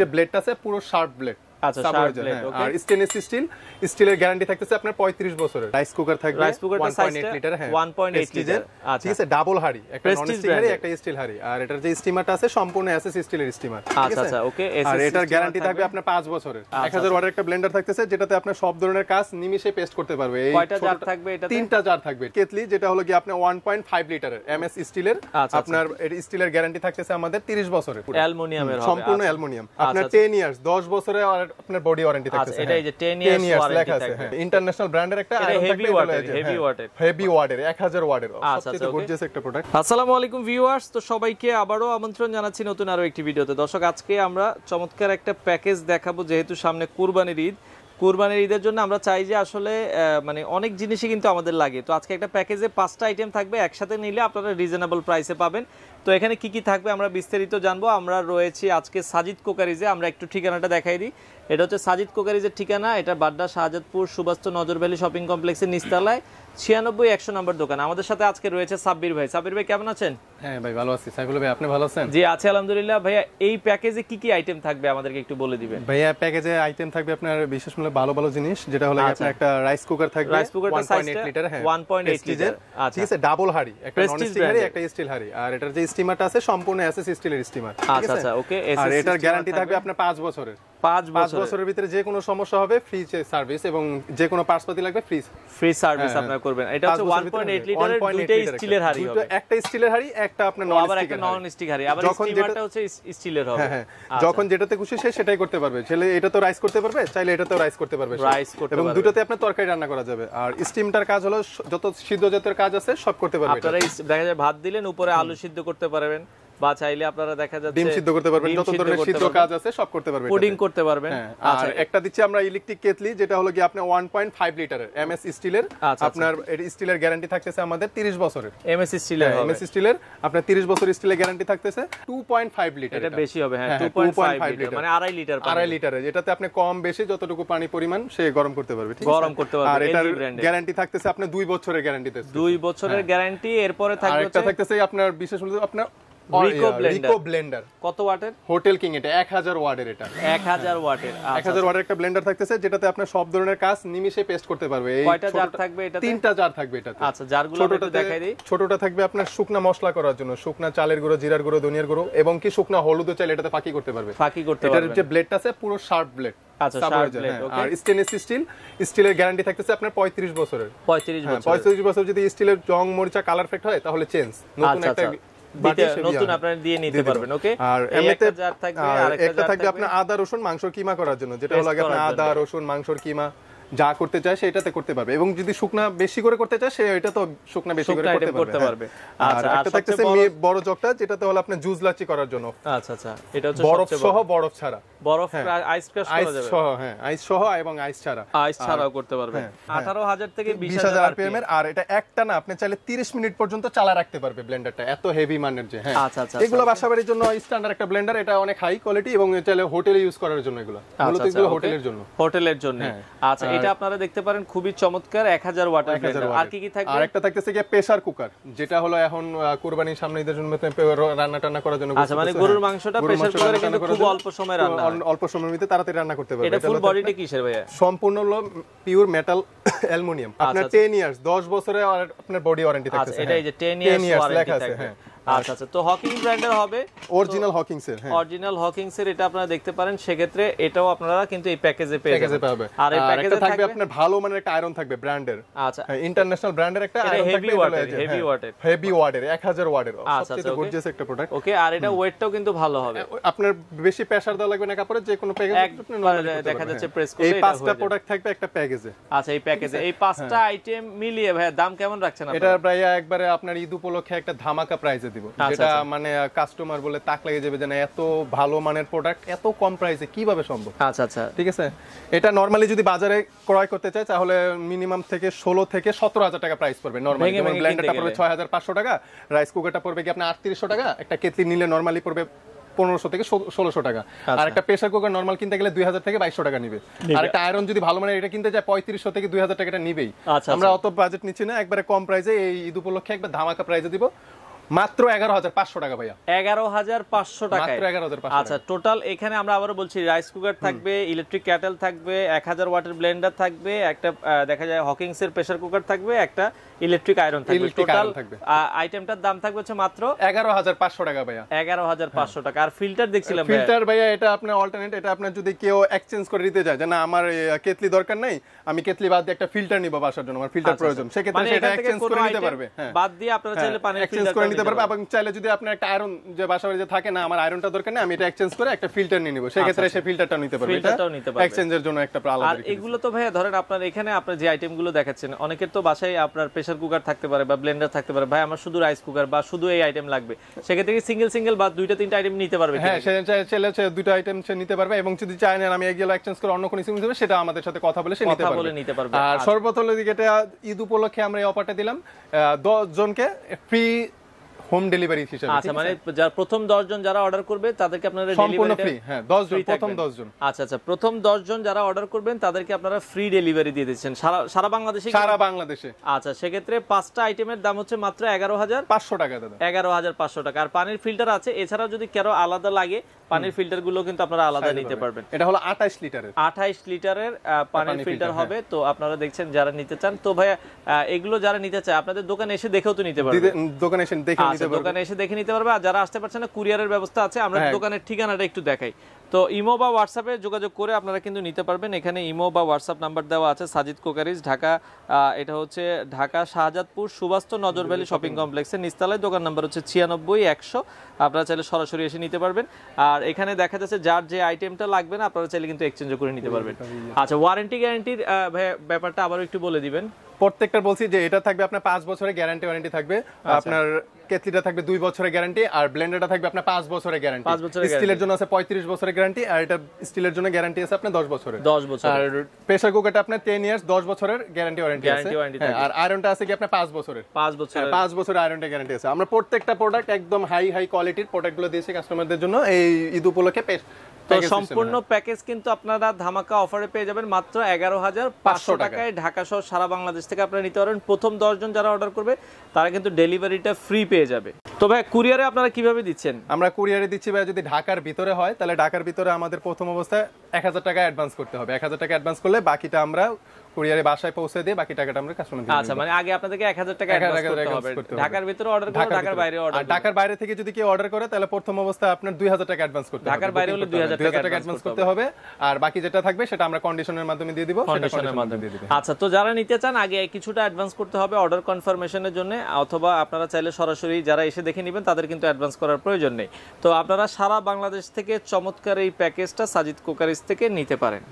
যে ব্লেডটা আছে পুরো শার্প ব্লেড আচ্ছা, sharp blade, okay. আর স্টেনলেস স্টিল স্টিলের গ্যারান্টি থাকতেছে আপনার 35 বছরের রাইস কুকার থাকবে Rice cooker 1.8 লিটার হ্যাঁ 1.8 লিটার, আচ্ছা। ঠিক আছে ডাবল হাড়ি একটা নন স্টিল হাড়ি একটা স্টিল হাড়ি আর এটার যে স্টিমারটা আছে সম্পূর্ণ এসএস স্টিলের স্টিমার আচ্ছা, আচ্ছা, okay, আর এটার গ্যারান্টি থাকবে। থাকবে আপনার 5 বছরের আচ্ছা, 1000 ওয়াটের একটা ব্লেন্ডার থাকতেছে যেটাতে আপনার সব ধরনের কাজ নিমিষে পেস্ট করতে পারবে এই কয়টা জার থাকবে এটাতে? তিনটা জার থাকবে কেতলি যেটা হলো কি আপনার 1.5 লিটারের এমএস স্টিলের আচ্ছা। আপনার স্টিলের গ্যারান্টি থাকতেছে আমাদের 30 বছরের। অ্যালুমিনিয়ামের সম্পূর্ণ আচ্ছা। অ্যালুমিনিয়াম আচ্ছা, আপনার আচ্ছা। 10 ইয়ার্স 10 বছরের আর আপনার বডি ওয়ারেন্টি আচ্ছা, এটা এই যে 10 years warranty লেখা আছে ইন্টারন্যাশনাল ব্র্যান্ডের একটা এই যে, heavy হ্যাঁ, watt-এর। heavy watt-এর, 1000 ওয়াটের সবচেয়ে গর্জিয়াস একটা প্রোডাক্ট আসসালামু আলাইকুম ভিউয়ার্স তো সবাইকে আবারও আমন্ত্রণ জানাচ্ছি নতুন আরও একটি ভিডিওতে। দর্শক আজকে আমরা চমৎকার একটা প্যাকেজ দেখাবো যেহেতু সামনে কুরবানির ঈদ। কুরবানির ঈদের জন্য আমরা চাই যে আসলে মানে অনেক জিনিসই কিন্তু আমাদের লাগে। তো আজকে একটা প্যাকেজে পাঁচটা আইটেম থাকবে একসাথে নিলে আপনারা রিজনেবল প্রাইসে পাবেন। তো এখানে কি কি থাকবে আমরা বিস্তারিত জানব। আমরা রয়েছি আজকে সাজিদ কোকারিজে আমরা একটু ঠিকানাটা দেখাই দিই। এটা হচ্ছে সাজিদ কোকারিজের ঠিকানা এটা বাড্ডা শাহজাদপুর সুবাস্ত নজর ভ্যালি শপিং কমপ্লেক্সের নিচতলায় ছিয়ানব্বই একশো নম্বর দোকান। আমাদের সাথে আজকে রয়েছে সাব্বির ভাই। সাব্বির ভাই কেমন আছেন? হ্যাঁ ভাই ভালো আছি। সাইফুল ভাই আপনি ভালো আছেন? জি আছে আলহামদুলিল্লাহ। ভাইয়া এই প্যাকেজে কি কি আইটেম থাকবে আমাদেরকে একটু বলে দিবেন? ভাইয়া প্যাকেজে আইটেম থাকবে আপনার বিশেষ মূল্যে ভালো ভালো জিনিস যেটা হলো আচ্ছা। আপনার একটা রাইস কুকার থাকবে Rice cooker টা 1.8 লিটার হ্যাঁ 1.8 লিটার, আচ্ছা। ঠিক আছে ডাবল হাড়ি একটা নন স্টিল হাড়ি একটা স্টিল হাড়ি। আর এটার যে স্টিমারটা আছে সম্পূর্ণ এসএস স্টিলের স্টিমার আচ্ছা, আচ্ছা, ওকে আর এটার গ্যারান্টি থাকবে। থাকবে আপনার 5 বছরের পাঁচ বছরের ভিতরে যে কোনো সমস্যা হবে ফ্রি সার্ভিস এবং যে কোনো পার্টসপাতি লাগবে ফ্রি ফ্রি সার্ভিস হ্যাঁ, আপনারা করবেন। এটা হচ্ছে 1.8 লিটারের 1.8 দুইটাই স্টিলের হাড়ি হবে। একটা স্টিলের হাড়ি একটা আপনার নন আবার একটা নন স্টিক হাড়ি। আবার স্টিমারটা হচ্ছে স্টিলের হবে। হ্যাঁ হ্যাঁ। আচ্ছা। যখন যেটাতে খুশি সে সেটাই করতে পারবে। ছেলে এটা তো রাইস করতে পারবে চাইলে এটাতেও রাইস করতে পারবে সে। Rice করতে এবং দুটোতে আপনার তরকারি রান্না করা যাবে। আর স্টিমটার কাজ হলো যত সিদ্ধ জাতের কাজ আছে সব করতে পারবে এটা। আপনারা দেখা যায় ভাত দিলেন উপরে আলু সিদ্ধ করতে পারবেন। বা চাইলে আপনারা দেখা যাচ্ছে ডিম সিদ্ধ করতে পারবেন যত ধরনের সিদ্ধ কাজ আছে সব করতে পারবে পুডিং করতে পারবেন। হ্যাঁ, আচ্ছা। আর একটা দিচ্ছি আমরা ইলেকট্রিক কেতলি যেটা হলো কি আপনার 1.5 লিটারের এমএস স্টিলের। আপনার স্টিলের গ্যারান্টি থাকতেছে আমাদের 30 বছরের। এমএস স্টিলের এমএস স্টিলের আপনার 30 বছর স্টিলের গ্যারান্টি থাকতেছে 2.5 লিটার এটা বেশি হবে হ্যাঁ হ্যাঁ, 2.5 2.5 লিটার মানে আড়াই লিটার আড়াই লিটারের যেটাতে আপনি কম বেশি যতটুকু পানি পরিমাণ সে গরম করতে পারবে ঠিক আছে? গরম করতে পারবে, আর এটার গ্যারান্টি থাকতেছে আপনার দুই বছরের গ্যারান্টিতে দুই বছরের গ্যারান্টি এরপরে থাকবে একটা থাকতেছে আপনার বিশেষ আপনার Rico blender। রিকো ব্লেন্ডার কত ওয়াটের? হোটেল কিং এটা 1000 ওয়াটের এটা। 1000 ওয়াটের আচ্ছা 1000 ওয়াটের একটা ব্লেন্ডার থাকতেছে যেটাতে সব ধরনের কাজ নিমিষে পেস্ট করতে পারবে। এই কয়টা জার থাকবে এটাতে? তিনটা জার থাকবে এটাতে। আচ্ছা জারগুলো একটু দেখাই দিই। ছোটটা থাকবে আপনার শুকনা মশলা করার জন্য শুকনা চালের গুঁড়ো জিরার গুঁড়ো ধনিয়ার গুঁড়ো এবং কি শুকনা হলুদও চাইলে এটাতে ফাঁকি করতে পারবে। ফাঁকি করতে এটার পারবেন যে ব্লেডটা আছে পুরো শার্প ব্লেড আচ্ছা, sharp আর স্টেনলেস স্টিল স্টিলের গ্যারান্টি থাকতেছে আপনার 35 বছরের। 35 হ্যাঁ বছর যদি স্টিলের জং মরিচা কালার ফেক্ট হয় তাহলে চেঞ্জ নতুন আচ্ছা, একটা আচ্ছা। নতুন আপনারা দিয়ে নিতে পারবেন, পারবে। আর এমনিতে জার থাকবে, আর একটা আপনার আদা রসুন মাংস কিমা করার জন্য যেটা হলো আপনার আদা রসুন মাংসর কিমা। যা করতে চায় সেটাতে করতে পারবে। এবং যদি শুকনা বেশি করে করতে চায় সে এটা তো শুকনা বেশি করে করতে পারবে। পারবে। হ্যাঁ। আর আচ্ছা, একটা থাকতেছে বড় জগটা যেটাতে হলো আপনার জুস লাচি করার জন্য। আচ্ছা আচ্ছা। এটা হচ্ছে বরফ সহ। বরফ ছাড়া। বরফ আইস ক্রাশ করা যাবে। সহ হ্যাঁ। আইস সহ এবং আইস ছাড়া। আইস ছাড়াও করতে পারবে। হ্যাঁ, 18000 থেকে 20000 আরপিএম এর। আর এটা একটা না আপনি চাইলে তিরিশ মিনিট পর্যন্ত চালা রাখতে পারবে ব্লেন্ডারটা এত হেভি মানের যে হ্যাঁ। আচ্ছা, আচ্ছা, এগুলো বাসাবাড়ির জন্য স্ট্যান্ডার্ড একটা ব্লেন্ডার এটা অনেক হাই কোয়ালিটি এবং চাইলে হোটেলে ইউজ করার জন্য এগুলো। মূলত আচ্ছা, এগুলো হোটেলের জন্য। হোটেলের জন্য। আচ্ছা এটা আপনারা দেখতে পারেন খুবই চমৎকার 1000 ওয়াটের 1000 blender। আর কি কি থাকবে আর একটা থাকতেছে কি প্রেসার কুকার যেটা হলো এখন কুরবানির সামনে ঈদের জন্য রান্না টান্না করার জন্য আচ্ছা মানে গরুর হ্যাঁ। মাংসটা প্রেসার কুকারে কিন্তু খুব অল্প সময় রান্না হয়। অল্প সময়ের মধ্যে তাড়াতাড়ি রান্না করতে পারবে এটা ফুল বডিটা কিসের ভাইয়া সম্পূর্ণ হলো পিওর মেটাল অ্যালুমিনিয়াম আপনার আচ্ছা। 10 ইয়ার্স 10 বছরের আর আপনার বডি ওয়ারেন্টি আচ্ছা থাকতেছে এটা এই যে 10 ইয়ার্স ওয়ারেন্টি লেখা আছে হ্যাঁ আচ্ছা আচ্ছা। তো হকিং ব্র্যান্ডের হবে। অরিজিনাল হকিংস এর হ্যাঁ। অরিজিনাল হকিংস এর এটা আপনারা দেখতে পারেন। সেক্ষেত্রে এটাও আপনারা কিন্তু এই প্যাকেজে পেয়ে প্যাকেজে পাবে। আর এই প্যাকেজে থাকবে আপনার ভালো মানের একটা আয়রন থাকবে ব্র্যান্ডের আচ্ছা। হ্যাঁ ইন্টারন্যাশনাল ব্র্যান্ডের একটা আয়রন থাকবে watt-এর। হেভি ওয়াটের 1000 ওয়াটের আচ্ছা, সবচেয়ে গর্জিয়াস একটা প্রোডাক্ট ওকে আর এটা ওয়েটটাও কিন্তু ভালো হবে। আপনার বেশি প্রেসার দেওয়া লাগবে না কাপড়ে যে কোনো প্যাকেজ দেখা যাচ্ছে press করলে এই পাঁচটা প্রোডাক্ট থাকবে একটা প্যাকেজে আচ্ছা এই প্যাকেজে এই পাঁচটা আইটেম মিলিয়ে ভাইয়া দাম কেমন রাখছেন এটা প্রায় একবারে আপনার ঈদ উপলক্ষে একটা ধামাকা প্রাইসে দিব। আচ্ছা, যেটা আচ্ছা। মানে কাস্টমার বলে তাক লেগে যাবে যে না এত ভালো মানের প্রোডাক্ট এত কম প্রাইসে কীভাবে সম্ভব? আচ্ছা আচ্ছা। ঠিক আছে? এটা নরমালি যদি বাজারে ক্রয় করতে চায় তাহলে মিনিমাম থেকে ষোলো থেকে সতেরো হাজার টাকা প্রাইস পড়বে নরমালি যেমন ভেঙে পড়বে ছয় হাজার পাঁচশো টাকা রাইস কুকারটা পড়বে কি আপনার আটত্রিশশো টাকা একটা কেতলি নিলে নরমালি পড়বে পনেরোশো থেকে ষোলোশো টাকা। আর একটা প্রেসার কুকার নর্মাল কিনতে গেলে দুই হাজার থেকে বাইশশো টাকা নিবে। আর একটা আয়রন যদি ভালো মানে এটা কিনতে যায় পঁয়ত্রিশশো থেকে দুই হাজার টাকাটা নিবেই। আচ্ছা, আমরা অত বাজেট নিচ্ছি না একবারে কম প্রাইসে এই ঈদ উপলক্ষে একবার ধামাকা প্রাইসে দিব। মাত্র এগারো হাজার পাঁচশো টাকা ভাইয়া। এগারো হাজার পাঁচশো পাঁচশো আচ্ছা টোটাল এখানে আমরা আবারও বলছি রাইস কুকার থাকবে ইলেকট্রিক ক্যাটেল থাকবে এক হাজার ওয়াটের ব্লেন্ডার থাকবে একটা দেখা যায় হকিংস এর প্রেসার কুকার থাকবে একটা ইলেকট্রিক আয়রন থাকবে। টোটাল আইটেমটার দাম থাকবে হচ্ছে মাত্র এগারো হাজার পাঁচশো টাকা ভাইয়া। এগারো হাজার পাঁচশো টাকা। আর ফিল্টার দেখছিলাম ফিল্টার ভাইয়া। এটা আপনার অল্টারনেট এটা আপনার যদি কেউ এক্সচেঞ্জ করে দিতে চায় যে না আমার কেতলি দরকার নাই আমি কেতলি বাদ দিয়ে একটা ফিল্টার নিব বাসার জন্য আমার ফিল্টার আচ্ছা, প্রয়োজন। আচ্ছা। সেক্ষেত্রে মানে সেটা এক্সচেঞ্জ করে নিতে পারবে হ্যাঁ। বাদ দিয়ে আপনারা চাইলে পানির এক্সচেঞ্জ করে নিতে পারবে। এবং চাইলে যদি আপনার একটা আয়রন যে বাসা বাড়িতে থাকে না আমার আয়রনটা দরকার নেই আমি এটা এক্সচেঞ্জ করে একটা ফিল্টার নিয়ে নিব। সেক্ষেত্রে সে ফিল্টারটা নিতে পারবে। ফিল্টারটাও নিতে পারবে। এক্সচেঞ্জের জন্য একটা আলাদা আর এগুলো তো ভাইয়া ধরেন আপনার এখানে আপনার যে আইটেমগুলো দেখাচ্ছেন অনেকের তো বাসায় আপনার প্রেসার কুকার থাকতে পারে বা ব্লেন্ডার থাকতে পারে। ভাই আমার শুধু রাইস কুকার বা শুধু এই আইটেম লাগবে। সেক্ষেত্রে কি সিঙ্গেল সিঙ্গেল বা দুইটা তিনটা আইটেম নিতে পারবে হ্যাঁ সে চাইলে সে দুটো আইটেম সে নিতে পারবে এবং যদি চায় না আমি এগুলো এক্সচেঞ্জ করে অন্য কোনো কিছু নিতে পারবে সেটা আমাদের সাথে কথা বলে সে নিতে পারবে। বলে নিতে পারবে। আর আচ্ছা। সর্বপ্রথম দিকে এটা ঈদ উপলক্ষে আমরা এই অফারটা দিলাম। দশ জনকে ফ্রি হোম ডেলিভারি হিসেবে আচ্ছা মানে যারা প্রথম দশ জন যারা অর্ডার করবে তাদেরকে আপনারা সম্পূর্ণ ফ্রি হ্যাঁ দশ জন প্রথম থাকবেন। দশ জন আচ্ছা আচ্ছা প্রথম দশ জন যারা অর্ডার করবেন তাদেরকে আপনারা ফ্রি ডেলিভারি দিয়ে দিচ্ছেন। সারা সারা বাংলাদেশে সারা বাংলাদেশে। আচ্ছা সেক্ষেত্রে পাঁচটা আইটেমের দাম হচ্ছে মাত্র এগারো হাজার। পাঁচশো টাকা দাদা। এগারো হাজার পাঁচশো টাকা। আর পানির ফিল্টার আছে এছাড়াও যদি কারও আলাদা লাগে পানির ফিল্টারগুলো কিন্তু আপনারা আলাদা নিতে পারবেন। এটা হলো আঠাইশ লিটারের। আঠাইশ লিটারের আহ, পানির ফিল্টার হবে। তো আপনারা দেখছেন যারা নিতে চান। তো ভাইয়া আহ, এগুলো যারা নিতে চায় আপনাদের দোকানে এসে দেখেও তো নিতে পারবে দিদি- দোকানে এসে দেখে আচ্ছা নিতে পারবে। দোকানে এসে দেখে নিতে পারবে। আর যারা আসতে পারছে না কুরিয়ারের ব্যবস্থা আছে। আমরা হ্যাঁ। দোকানের ঠিকানাটা একটু দেখাই। তো ইমো বা হোয়াটসঅ্যাপে যোগাযোগ করে আপনারা কিন্তু নিতে পারবেন। এখানে ইমো বা হোয়াটসঅ্যাপ নাম্বার দেওয়া আছে সাজিদ কোকারিজ ঢাকা এটা হচ্ছে ঢাকা শাহজাদপুর সুবাস্ত নজরভ্যালি শপিং কমপ্লেক্সের নিস্তালায় দোকান নাম্বার হচ্ছে ছিয়ানব্বই একশো। আপনারা চাইলে সরাসরি এসে নিতে পারবেন। আর এখানে দেখা যাচ্ছে যার যে আইটেমটা লাগবে না আপনারা চাইলে কিন্তু এক্সচেঞ্জ করে নিতে পারবেন। আচ্ছা ওয়ারেন্টি গ্যারান্টির ব্যাপারটা আবারও একটু বলে দিবেন। প্রত্যেকটা বলছি যে এটা থাকবে আপনার পাঁচ বছরের গ্যারান্টি ওয়ারেন্টি থাকবে। আচ্ছা। আপনার কেতলিটা থাকবে দুই বছরের গ্যারান্টি আর ব্লেন্ডারটা থাকবে আপনার পাঁচ বছরের গ্যারান্টি পাঁচ বছরের স্টিলের জন্য আছে পঁয়ত্রিশ বছরের গ্যারান্টি আর এটা স্টিলের জন্য গ্যারান্টি আছে আপনার দশ বছরের। দশ বছর আর প্রেসার কুকারটা আপনার টেন ইয়ার্স দশ বছরের গ্যারান্টি ওয়ারেন্টি আছে। আর আয়রনটা আছে কি আপনার পাঁচ বছরের? পাঁচ বছর হ্যাঁ, পাঁচ বছরের আয়রনটা গ্যারান্টি আছে। আমরা প্রত্যেকটা প্রোডাক্ট একদম হাই হাই কোয়ালিটির প্রোডাক্টগুলো দিয়েছি কাস্টমারদের জন্য। এই ঈদ উপলক্ষে তো সম্পূর্ণ প্যাকেজ কিন্তু আপনারা ধামাকা অফারে পেয়ে যাবেন মাত্র এগারো হাজার পাঁচশো টাকায়। ঢাকা সহ সারা বাংলাদেশ থেকে আপনারা নিতে পারবেন প্রথম দশজন যারা অর্ডার করবে তারা কিন্তু ডেলিভারিটা ফ্রি পেয়ে যাবে। তো ভাই কুরিয়ারে আপনারা কীভাবে দিচ্ছেন? আমরা কুরিয়ারে দিচ্ছি ভাই যদি ঢাকার ভিতরে হয় তাহলে ঢাকার ভিতরে আমাদের প্রথম অবস্থায় এক হাজার টাকা অ্যাডভান্স করতে হবে। এক হাজার টাকা অ্যাডভান্স করলে বাকিটা আমরা কুরিয়ারে বাসায় পৌঁছে দিয়ে বাকি টাকাটা আমরা কাস্টমার আচ্ছা মানে আগে আপনাদেরকে এক হাজার টাকা অ্যাডভান্স করতে হবে। ঢাকার ভিতরে অর্ডার করলে ঢাকার বাইরে অর্ডার আর ঢাকার বাইরে থেকে যদি কেউ অর্ডার করে তাহলে প্রথম অবস্থায় আপনার দুই হাজার টাকা অ্যাডভান্স করতে হবে। ঢাকার বাইরে হলে 2000 টাকা অ্যাডভান্স করতে হবে। আর বাকি যেটা থাকবে সেটা আমরা কন্ডিশনের মাধ্যমে দিয়ে দিব কন্ডিশনের মাধ্যমে। দিয়ে দিবে। আচ্ছা তো যারা নিতে চান আগে কিছুটা অ্যাডভান্স করতে হবে অর্ডার কনফার্মেশনের জন্য অথবা আপনারা চাইলে সরাসরি যারা এসে দেখে নেবেন তাদের কিন্তু অ্যাডভান্স করার প্রয়োজন নেই। তো আপনারা সারা বাংলাদেশ থেকে চমৎকার এই প্যাকেজটা সাজিদ কোকারিজ থেকে নিতে পারেন।